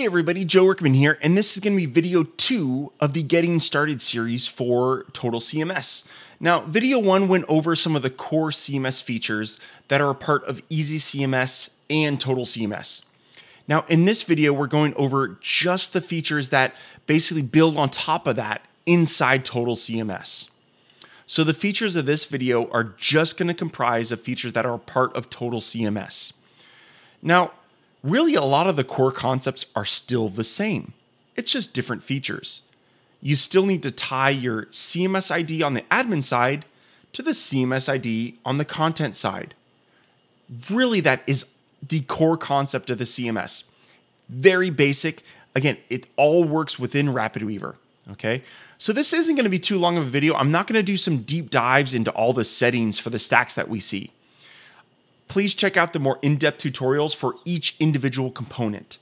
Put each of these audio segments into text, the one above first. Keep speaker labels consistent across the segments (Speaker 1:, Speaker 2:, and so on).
Speaker 1: Hey everybody, Joe Workman here, and this is going to be video two of the Getting Started series for Total CMS. Now, video one went over some of the core CMS features that are a part of Easy CMS and Total CMS. Now, in this video, we're going over just the features that basically build on top of that inside Total CMS. So the features of this video are just going to comprise of features that are a part of Total CMS. Now, really a lot of the core concepts are still the same. It's just different features. You still need to tie your CMS ID on the admin side to the CMS ID on the content side. Really, that is the core concept of the CMS. Very basic. Again, it all works within RapidWeaver. Okay, so this isn't going to be too long of a video. I'm not going to do some deep dives into all the settings for the stacks that we see please check out the more in-depth tutorials for each individual component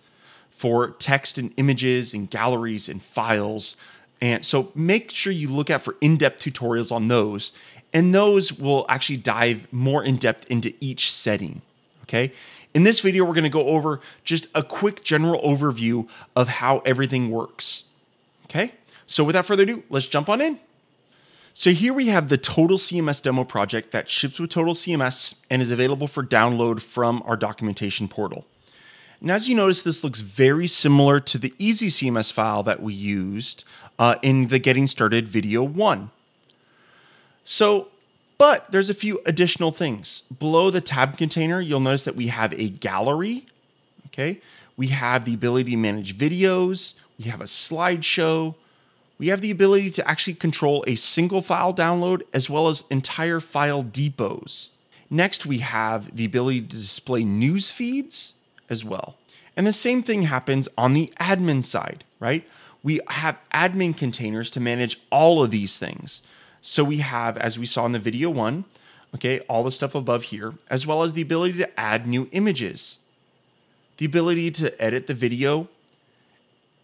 Speaker 1: for text and images and galleries and files. And so make sure you look out for in-depth tutorials on those. And those will actually dive more in depth into each setting. Okay. In this video, we're going to go over just a quick general overview of how everything works. Okay. So without further ado, let's jump on in. So here we have the Total CMS demo project that ships with Total CMS and is available for download from our documentation portal. And as you notice, this looks very similar to the Easy CMS file that we used uh, in the Getting Started video one. So, but there's a few additional things. Below the tab container, you'll notice that we have a gallery, okay? We have the ability to manage videos, we have a slideshow, we have the ability to actually control a single file download as well as entire file depots. Next, we have the ability to display news feeds as well. And the same thing happens on the admin side, right? We have admin containers to manage all of these things. So we have, as we saw in the video one, okay, all the stuff above here, as well as the ability to add new images, the ability to edit the video,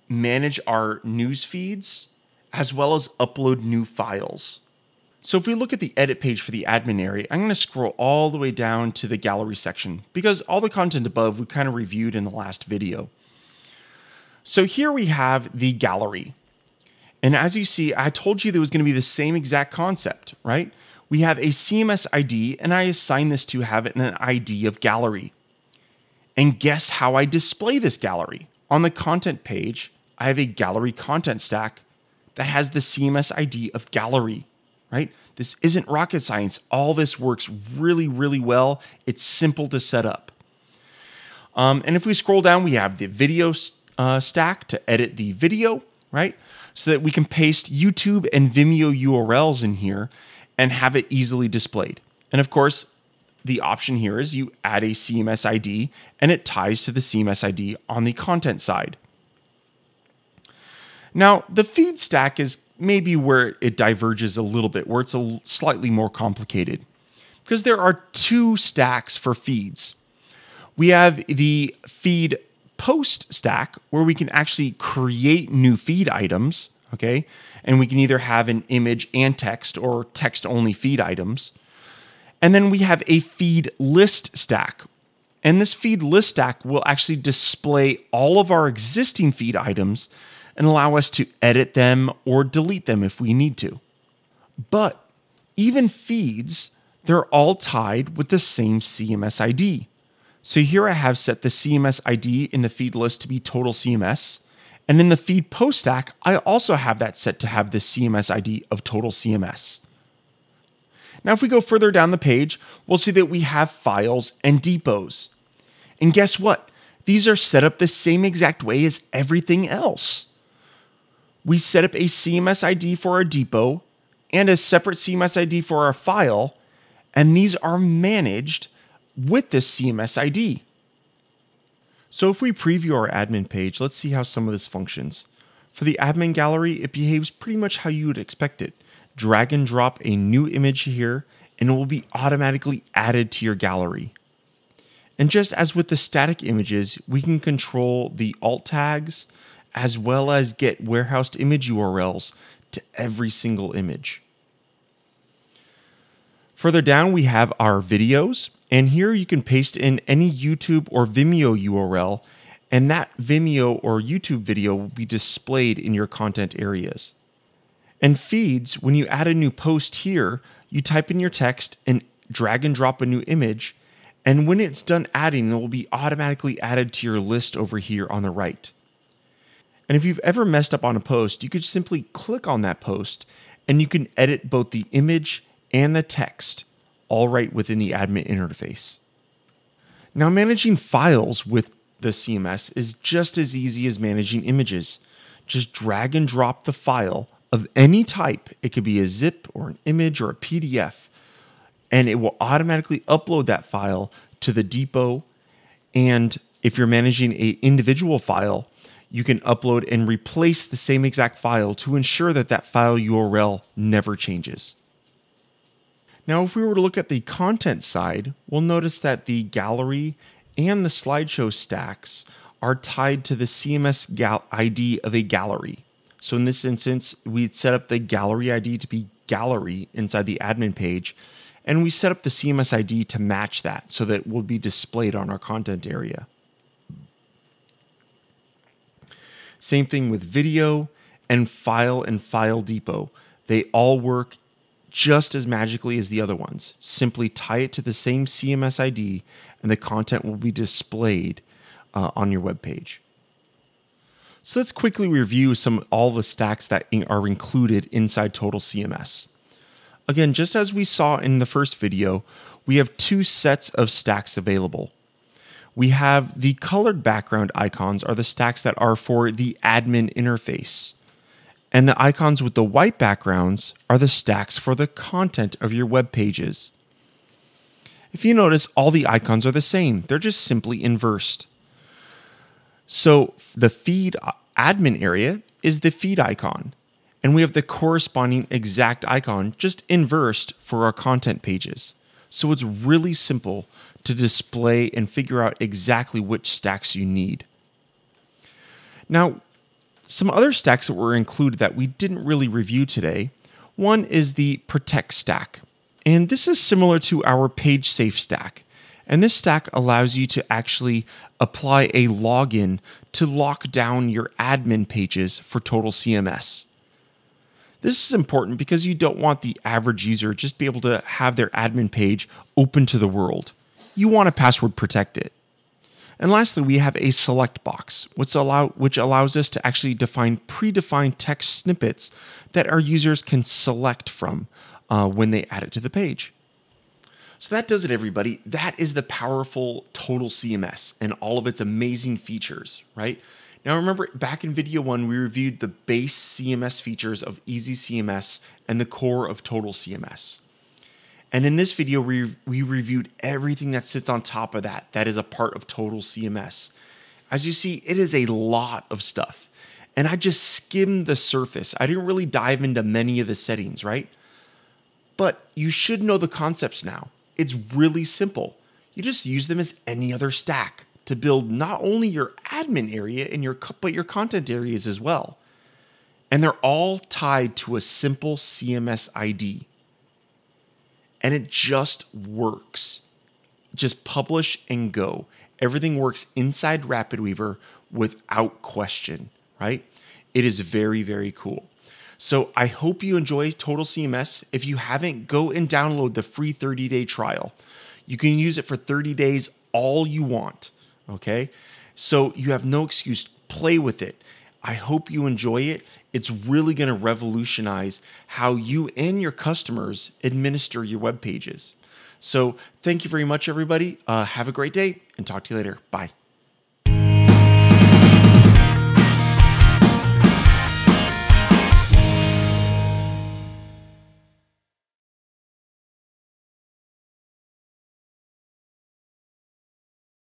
Speaker 1: manage our news feeds, as well as upload new files. So if we look at the edit page for the admin area, I'm going to scroll all the way down to the gallery section because all the content above we kind of reviewed in the last video. So here we have the gallery. And as you see, I told you there was going to be the same exact concept, right? We have a CMS ID and I assign this to have it an ID of gallery. And guess how I display this gallery? On the content page, I have a gallery content stack that has the CMS ID of gallery, right? This isn't rocket science. All this works really, really well. It's simple to set up. Um, and if we scroll down, we have the video uh, stack to edit the video, right? So that we can paste YouTube and Vimeo URLs in here and have it easily displayed. And of course, the option here is you add a CMS ID and it ties to the CMS ID on the content side. Now, the feed stack is maybe where it diverges a little bit, where it's a slightly more complicated. Because there are two stacks for feeds. We have the feed post stack, where we can actually create new feed items, okay? And we can either have an image and text or text only feed items. And then we have a feed list stack. And this feed list stack will actually display all of our existing feed items and allow us to edit them or delete them if we need to. But even feeds, they're all tied with the same CMS ID. So here I have set the CMS ID in the feed list to be total CMS. And in the feed post stack, I also have that set to have the CMS ID of total CMS. Now, if we go further down the page, we'll see that we have files and depots. And guess what? These are set up the same exact way as everything else we set up a CMS ID for our depot and a separate CMS ID for our file, and these are managed with this CMS ID. So if we preview our admin page, let's see how some of this functions. For the admin gallery, it behaves pretty much how you would expect it. Drag and drop a new image here, and it will be automatically added to your gallery. And just as with the static images, we can control the alt tags, as well as get warehoused image URLs to every single image. Further down, we have our videos, and here you can paste in any YouTube or Vimeo URL, and that Vimeo or YouTube video will be displayed in your content areas. And feeds, when you add a new post here, you type in your text and drag and drop a new image, and when it's done adding, it will be automatically added to your list over here on the right. And if you've ever messed up on a post, you could simply click on that post and you can edit both the image and the text all right within the admin interface. Now, managing files with the CMS is just as easy as managing images. Just drag and drop the file of any type. It could be a zip or an image or a PDF, and it will automatically upload that file to the depot. And if you're managing a individual file, you can upload and replace the same exact file to ensure that that file URL never changes. Now, if we were to look at the content side, we'll notice that the gallery and the slideshow stacks are tied to the CMS ID of a gallery. So in this instance, we'd set up the gallery ID to be gallery inside the admin page, and we set up the CMS ID to match that so that it will be displayed on our content area. Same thing with video and file and file depot. They all work just as magically as the other ones. Simply tie it to the same CMS ID and the content will be displayed uh, on your web page. So let's quickly review some all the stacks that are included inside Total CMS. Again, just as we saw in the first video, we have two sets of stacks available we have the colored background icons are the stacks that are for the admin interface. And the icons with the white backgrounds are the stacks for the content of your web pages. If you notice, all the icons are the same. They're just simply inversed. So the feed admin area is the feed icon. And we have the corresponding exact icon just inversed for our content pages. So it's really simple to display and figure out exactly which stacks you need. Now, some other stacks that were included that we didn't really review today. One is the Protect stack, and this is similar to our Page Safe stack. And this stack allows you to actually apply a login to lock down your admin pages for Total CMS. This is important because you don't want the average user just be able to have their admin page open to the world you want to password protect it. And lastly, we have a select box, which, allow, which allows us to actually define predefined text snippets that our users can select from uh, when they add it to the page. So that does it, everybody. That is the powerful Total CMS and all of its amazing features, right? Now, remember back in video one, we reviewed the base CMS features of Easy CMS and the core of Total CMS. And in this video, we, we reviewed everything that sits on top of that, that is a part of Total CMS. As you see, it is a lot of stuff. And I just skimmed the surface. I didn't really dive into many of the settings, right? But you should know the concepts now. It's really simple. You just use them as any other stack to build not only your admin area in your but your content areas as well. And they're all tied to a simple CMS ID and it just works. Just publish and go. Everything works inside RapidWeaver without question, right? It is very, very cool. So I hope you enjoy Total CMS. If you haven't, go and download the free 30 day trial. You can use it for 30 days all you want. Okay. So you have no excuse. Play with it. I hope you enjoy it. It's really going to revolutionize how you and your customers administer your web pages. So, thank you very much, everybody. Uh, have a great day and talk to you later. Bye.